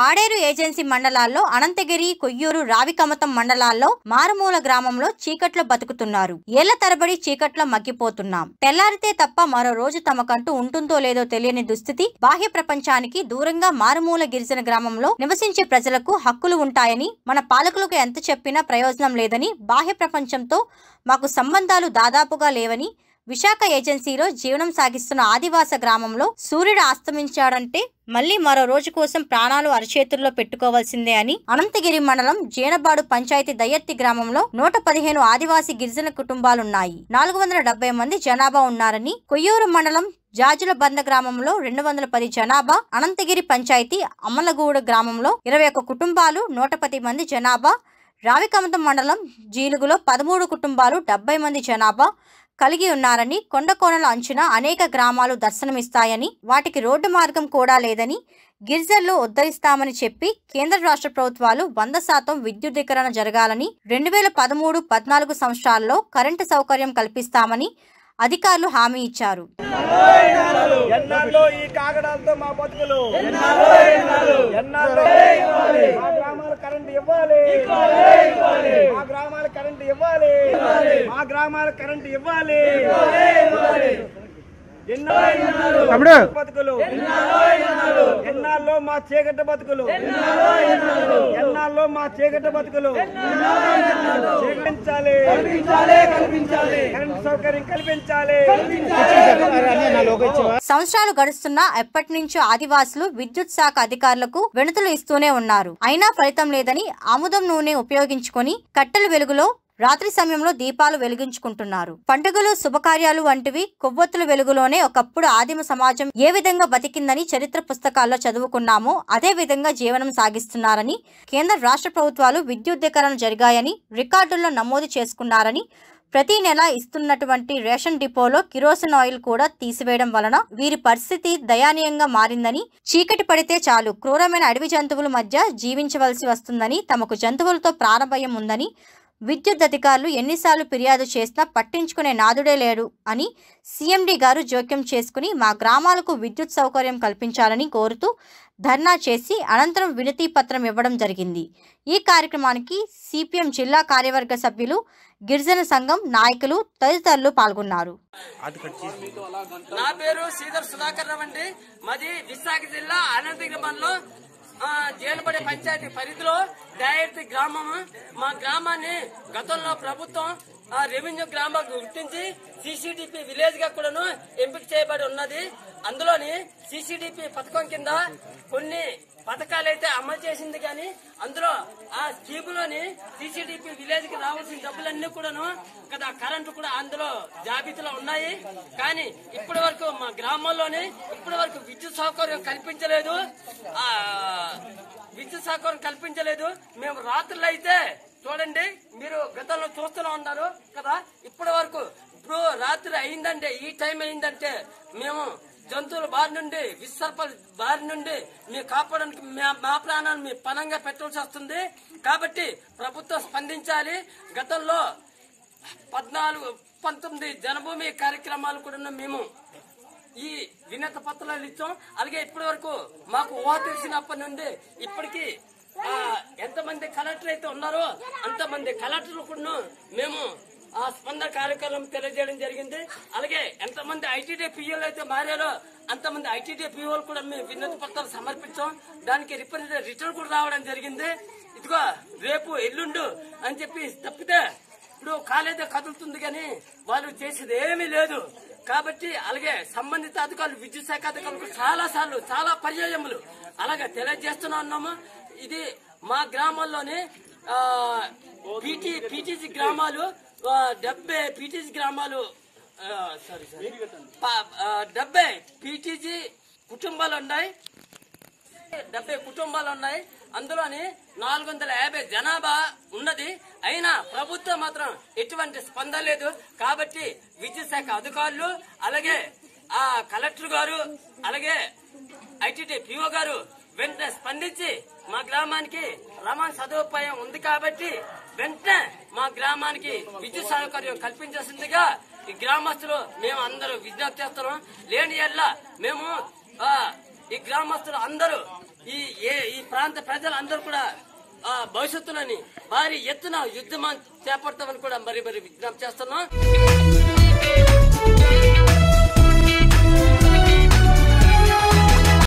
Paderu agency మండలాల్లో అనంతగిరి కొయ్యూరు రావికమతం మండలాల్లో మారుమూల గ్రామంలో చీకట్లో బతుకుతున్నారు. ఏళ్ళ తరబడి చీకట్లో మగ్గిపోతున్నాం. తెల్లారితే తప్ప మరో రోజు తమకంటూ ఉంటుందో లేదో తెలియని దుస్థితి బాహ్య ప్రపంచానికి దూరంగా మారుమూల గిరిజన గ్రామంలో నివసించే ప్రజలకు హక్కులు ఉంటాయని మన పాలకులకు ఎంత చెప్పినా ప్రయోజనం లేదని బాహ్య ప్రపంచంతో మాకు సంబంధాలు దాదాపుగా లేవని విశాఖ ఏజెన్సీలో జీవనం సాగిస్తున్న ఆదివాస గ్రామంలో సూర్యుడు అస్తమించాడంటే మళ్ళీ మరో రోజు కోసం ప్రాణాలు అరచేతుల్లో పెట్టుకోవాల్సిందే అని అనంతగిరి మండలం జీనబాడు పంచాయతీ దయ్యత్తి గ్రామంలో నూట పదిహేను ఆదివాసీ గిరిజన కుటుంబాలున్నాయి. నాలుగు వందల డెబ్బై మంది జనాభా ఉన్నారని కొయ్యూరు మండలం జాజుల బంద గ్రామంలో రెండు వందల పది జనాభా అనంతగిరి పంచాయతీ అమలగూడు గ్రామంలో ఇరవై ఒక్క కుటుంబాలు నూట పది మంది జనాభా రావికమతం మండలం జీలుగులో పదమూడు కుటుంబాలు డెబ్బై మంది జనాభా కలిగి ఉన్నారని కొండకోనల అంచున అనేక గ్రామాలు దర్శనమిస్తాయని వాటికి రోడ్డు మార్గం కూడా లేదని గిరిజనులు ఉద్ధరిస్తామని చెప్పి కేంద్ర రాష్ట్ర ప్రభుత్వాలు వంద శాతం విద్యుద్దీకరణ జరగాలని రెండు వేల పదమూడు పద్నాలుగు సంవత్సరాల్లో కరెంటు సౌకర్యం కల్పిస్తామని అధికారులు హామీ ఇచ్చారు. ఎన్నాళ్ళు ఈ కాగడాలతో మా బతుకులు? ఎన్నాళ్ళు మా గ్రామాల కరెంట్ ఇవ్వాలి. మా బతుకులు? చీకటి బతుకులు? మా చీకటి బతుకులు? కల్పించాలి. కరెంట్ సౌకర్యం కల్పించాలి. సంవత్సరాలు గడుస్తున్నా ఎప్పటి నుంచో ఆదివాసులు విద్యుత్ శాఖ అధికారులకు వినతులు ఇస్తూనే ఉన్నారు. అయినా ఫలితం లేదని ఆముదం నూనె ఉపయోగించుకొని కట్టెల వెలుగులో రాత్రి సమయంలో దీపాలు వెలిగించుకుంటున్నారు. పండుగలు శుభకార్యాలు వంటివి కొవ్వొత్తుల వెలుగులోనే ఒకప్పుడు ఆదిమ సమాజం ఏ విధంగా బతికిందని చరిత్ర పుస్తకాల్లో చదువుకున్నామో అదే విధంగా జీవనం సాగిస్తున్నారని కేంద్ర రాష్ట్ర ప్రభుత్వాలు విద్యుద్దీకరణ జరిగాయని రికార్డుల్లో నమోదు చేసుకున్నారని ప్రతి నెల ఇస్తున్నటువంటి రేషన్ డిపోలో కిరోసిన్ ఆయిల్ కూడా తీసివేయడం వలన వీరి పరిస్థితి దయానీయంగా మారిందని చీకటి పడితే చాలు క్రూరమైన అడవి జంతువుల మధ్య జీవించవలసి వస్తుందని తమకు జంతువులతో ప్రాణభయం ఉందని విద్యుత్ అధికారులు ఎన్నిసార్లు ఫిర్యాదు చేసినా పట్టించుకునే నాదుడే లేడు అని సీఎండీ గారు జోక్యం చేసుకుని మా గ్రామాలకు విద్యుత్ సౌకర్యం కల్పించాలని కోరుతూ ధర్నా చేసి అనంతరం వినతి పత్రం ఇవ్వడం జరిగింది. ఈ కార్యక్రమానికి సిపిఎం జిల్లా కార్యవర్గ సభ్యులు గిరిజన సంఘం నాయకులు తదితరులు పాల్గొన్నారు. నా పేరు శ్రీధర్ సుధాకర్ రావు అండి. మాది విశాఖ జిల్లా అనంతగిరి పంచాయతీ పరిధిలో డైరెక్ట్ గ్రామము. మా గ్రామాన్ని గతంలో ప్రభుత్వం ఆ, రెవెన్యూ గ్రామం గుర్తించి సిసిడిపి విలేజ్గా కూడాను ఎంపిక చేయబడి ఉన్నది. అందులోని సిసిడిపి పథకం కింద కొన్ని పథకాలైతే అమలు చేసింది కానీ అందులో ఆ స్కీములోని సిసిడిపి విలేజ్కి రావాల్సిన డబ్బులన్నీ కూడాను కదా కరెంటు కూడా అందులో జాబితాలో ఉన్నాయి. కానీ ఇప్పటి వరకు మా గ్రామంలోని ఇప్పటి వరకు విద్యుత్ సౌకర్యం కల్పించలేదు. ఆ విద్యుత్ సహకారం కల్పించలేదు. మేము రాత్రులు అయితే చూడండి మీరు గతంలో చూస్తూనే ఉన్నారు కదా ఇప్పటి వరకు ఇప్పుడు రాత్రి అయిందంటే ఈ టైం అయిందంటే మేము జంతువుల బారి నుండి విసర్ప బారి నుండి మీ కాపాడడానికి మా- మా ప్రాణాలను మీ పనంగా పెట్టాల్సి వస్తుంది. కాబట్టి ప్రభుత్వం స్పందించాలి. గతంలో పద్నాలుగు పంతొమ్మిది జనభూమి కార్యక్రమాలు కూడా మేము ఈ వినత పత్రాలు ఇచ్చాం. అలాగే ఇప్పటి వరకు మాకు ఊహ తెలిసినప్పటి నుండి ఇప్పటికి ఎంతమంది కలెక్టర్ అయితే ఉన్నారో అంతమంది కలెక్టర్లు కూడా మేము ఆ స్పందన కార్యక్రమం తెలియజేయడం జరిగింది. అలాగే ఎంతమంది ఐటీడీ పిఓలు అయితే మారారో అంతమంది ఐటీడీ పిఓలు కూడా మేము వినతి పత్రాలు సమర్పించాం. దానికి రిప్రజెంట్ రిటర్న్ కూడా రావడం జరిగింది. ఇదిగో రేపు ఎల్లుండు అని చెప్పి తప్పితే ఇప్పుడు కాలేజీ కదులుతుంది కానీ వాళ్ళు చేసేది ఏమీ లేదు. కాబట్టి అలాగే సంబంధిత అధికారులు విద్యుత్ శాఖ అధికారులకు చాలా సార్లు చాలా పర్యాయములు అలాగే తెలియజేస్తున్నా ఉన్నాము. ఇది మా గ్రామంలోని పీటీ పీటీసీ గ్రామాలు డెబ్బై పీటీసీ గ్రామాలు సారీ సారీ డెబ్బై పీటీజీ కుటుంబాలు ఉన్నాయి. డెబ్బై కుటుంబాలు ఉన్నాయి. అందులోని నాలుగు వందల యాభై జనాభా ఉన్నది. అయినా ప్రభుత్వం మాత్రం ఎటువంటి స్పందన లేదు. కాబట్టి విద్యుత్ శాఖ అధికారులు అలాగే ఆ కలెక్టర్ గారు అలాగే ఐటీటీ పిఓ గారు వెంటనే స్పందించి మా గ్రామానికి రమణ సదుపాయం ఉంది కాబట్టి వెంటనే మా గ్రామానికి విద్యుత్ సౌకర్యం కల్పించాల్సిందిగా ఈ గ్రామస్తులు మేము అందరూ విజ్ఞప్తి చేస్తున్నాం. లేని ఎల్ల మేము ఈ గ్రామస్తులు అందరూ ఈ ఏ ఈ ప్రాంత ప్రజలందరూ కూడా ఆ భవిష్యత్తులోని భారీ ఎత్తున యుద్ధమా చేపడతామని కూడా మరి మరి విజ్ఞప్తి చేస్తున్నాం.